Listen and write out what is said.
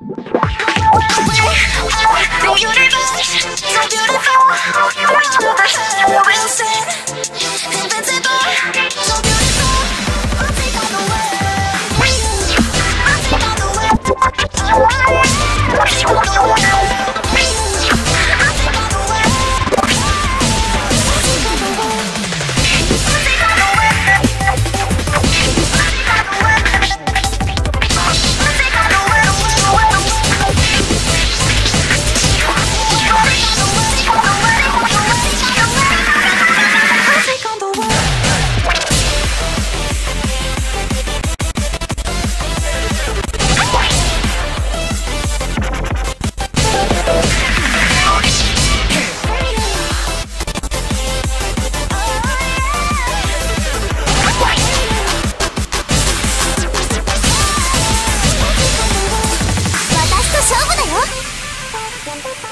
Invincible Bye.